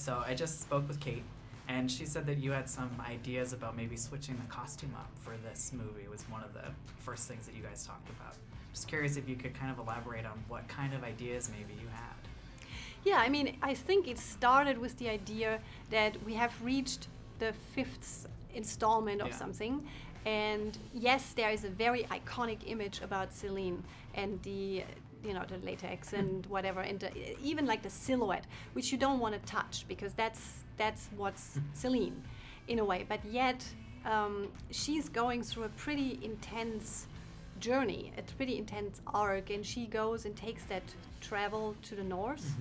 so I just spoke with Kate, and she said that you had some ideas about maybe switching the costume up for this movie. Was one of the first things that you guys talked about. Just curious if you could kind of elaborate on what kind of ideas maybe you had. Yeah, I mean, I think it started with the idea that we have reached the fifth installment of Yeah. something. And yes, there is a very iconic image about Selene and the you know the latex and whatever and the, even like the silhouette which you don't want to touch because that's that's what's Selene in a way. But yet um, she's going through a pretty intense journey, a pretty intense arc, and she goes and takes that travel to the north.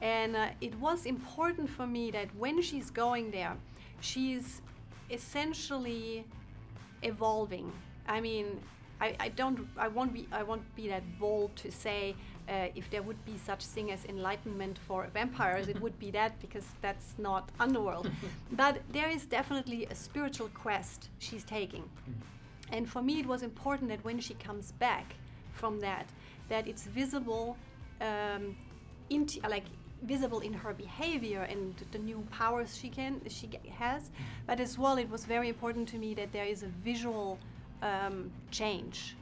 And uh, it was important for me that when she's going there, she's essentially evolving. I mean, I, I don't, I won't be, I won't be that bold to say uh, if there would be such thing as enlightenment for vampires, it would be that because that's not underworld. but there is definitely a spiritual quest she's taking. And for me, it was important that when she comes back from that, that it's visible, um, into, like visible in her behavior and the new powers she can she has. But as well, it was very important to me that there is a visual um, change.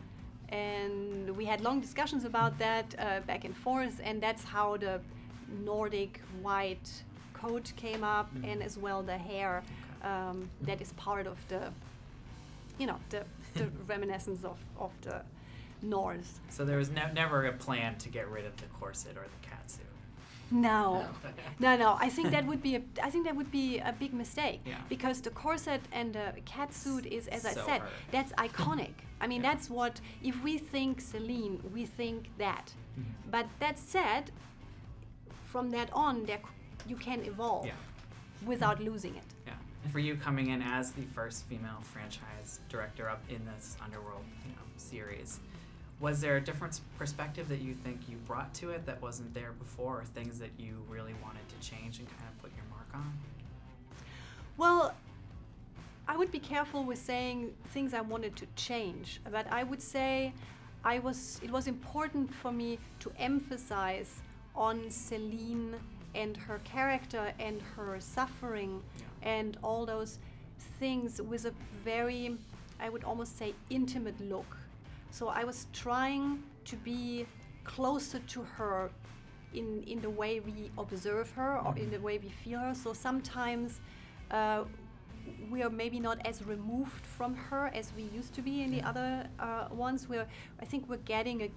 And we had long discussions about that uh, back and forth, and that's how the Nordic white coat came up, and as well the hair um, that is part of the you know the, the reminiscence of, of the Norse. So there was ne- never a plan to get rid of the corset or the catsuit. No, no, no. I think that would be a I think that would be a big mistake Yeah. because the corset and the catsuit is, as I said, that's iconic. I mean, Yeah. that's what if we think Selene, we think that. Mm-hmm. But that said, from that on, there you can evolve Yeah. without losing it. Yeah. For you coming in as the first female franchise director up in this Underworld, you know, series, was there a different perspective that you think you brought to it that wasn't there before, or things that you really wanted to change and kind of put your mark on? Well, I would be careful with saying things I wanted to change, but I would say I was it was important for me to emphasize on Selene and her character and her suffering Yeah. and all those things with a very I would almost say intimate look. So I was trying to be closer to her in in the way we observe her or in the way we feel her. So sometimes uh, we are maybe not as removed from her as we used to be in the other uh, ones. Where I think we're getting a,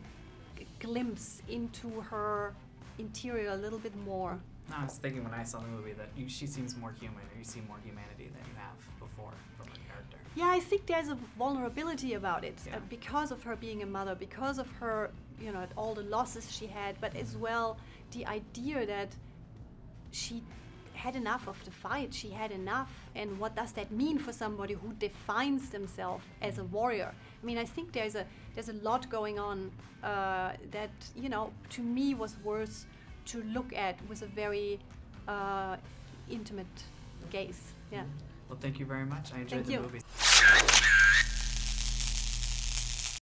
glimpse into her interior a little bit more. I was thinking when I saw the movie that you, she seems more human, or you see more humanity than you have before from her character. Yeah, I think there's a vulnerability about it Yeah. uh, because of her being a mother, because of her, you know, all the losses she had, but as well the idea that she had enough of the fight. She had enough, and what does that mean for somebody who defines themselves as a warrior? I mean, I think there's a there's a lot going on uh, that you know to me was worth to look at with a very uh, intimate gaze. Yeah. Well, thank you very much. I enjoyed Thank the you. movie. Yeah.